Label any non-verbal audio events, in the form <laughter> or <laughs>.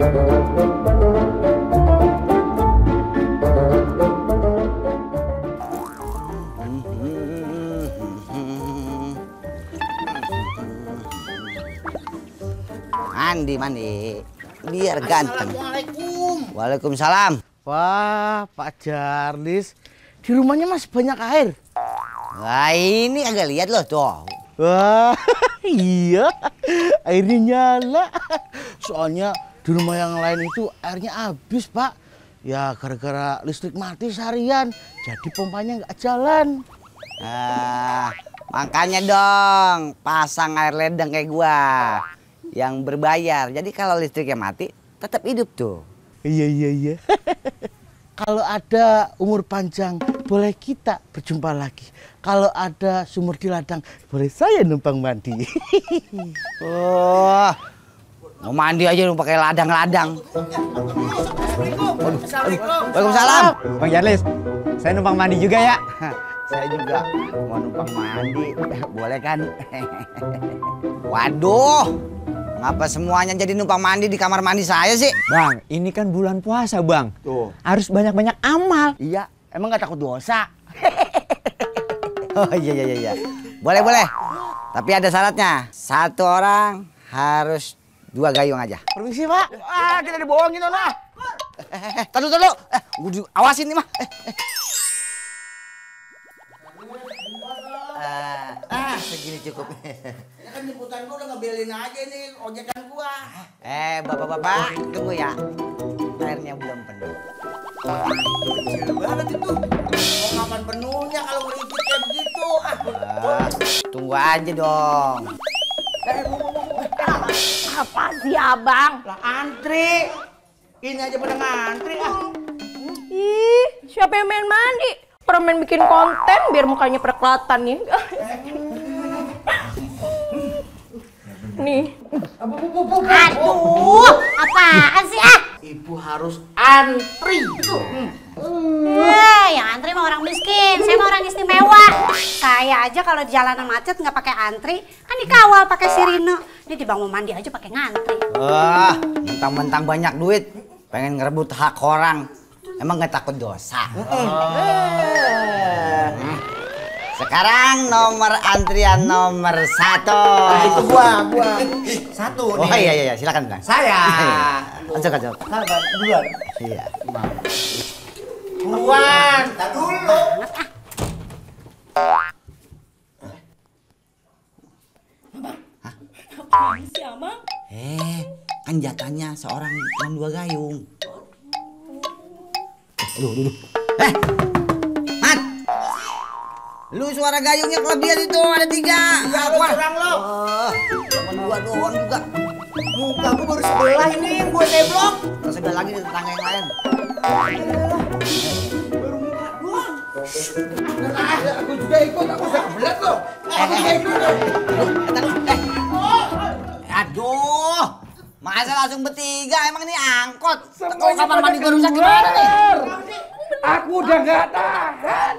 Mandi, mandi. Biar ganteng. Assalamualaikum. Waalaikumsalam. Wah, Pak Jarlis. Di rumahnya masih banyak air. Wah, ini agak lihat loh tuh. Wah, <laughs> iya. Airnya nyala. Soalnya di rumah yang lain itu airnya habis, Pak. Ya, gara-gara listrik mati seharian. Jadi pompanya nggak jalan. Ah, makanya dong pasang air ledeng kayak gua yang berbayar. Jadi kalau listriknya mati, tetap hidup tuh. Iya, iya, iya. <laughs> Kalau ada umur panjang, boleh kita berjumpa lagi. Kalau ada sumur di ladang, boleh saya numpang mandi. <laughs> Oh, mau mandi aja lu pakai ladang-ladang. Waalaikumsalam. Bang Jarlis, saya numpang mandi juga ya. <laughs> Saya juga mau numpang mandi. <laughs> Boleh kan? <laughs> Waduh, ngapa semuanya jadi numpang mandi di kamar mandi saya sih? Bang, ini kan bulan puasa, Bang. Tuh. Harus banyak-banyak amal. Iya, emang nggak takut dosa? Oh iya iya iya. Boleh boleh. Tapi ada syaratnya. Satu orang harus dua gayung aja. Permisi, Pak. Ah, kita dibohongin, Nona. Eh, eh, tahu tahu. Eh, gua di- awasin nih mah. Eh, eh. Ah, ah, segini cukup. Ini kan jemputan gua udah ngebelin aja nih ojekan gua. eh, bapak-bapak, tunggu ya. Airnya belum penuh. Kecil banget itu. Mau kapan penuhnya kalau ngelipit kayak begitu? Ah, Ah, tunggu aja dong. Apa sih abang? lah antri. Ini aja pada ngantri ah. Ih, siapa yang main mandi? Main bikin konten biar mukanya perkelatan <laughs> nih. Nih. Aduh, apaan sih ah? Ibu harus antri. Eh, yang antri mah orang miskin, saya mah orang istimewa. Saya aja kalau di jalanan macet nggak pakai antri, kan dikawal pakai sirine. Ini di mau mandi aja pakai ngantri. Wah, mentang-mentang banyak duit, pengen ngerebut hak orang. Emang nggak takut dosa? Hmm. Sekarang nomor antrian nomor satu. Itu gua, gua. Satu Oh iya iya iya, silakan bilang. Saya. Masuk masuk. Sabar, duluan. Iya. Duluan, Eh, kan jatahnya seorang dan dua gayung. Aduh, aduh, aduh. Eh, Mat. Lu suara gayungnya kelebihan itu ada tiga. Ya, lu curang lo. Cuma dua doang juga. Muka gua baru sebelah ini yang gua neblok. Terus ada lagi di tetangga yang lain. Baru muka doang. Ah, aku juga ikut, aku udah kebelet lo. Eh, aku juga ikut. Kata lu, eh. Aduh, masa langsung bertiga? Emang ini angkot. Kalau kamar mandi gua rusak gimana nih? Aku udah nggak tahan.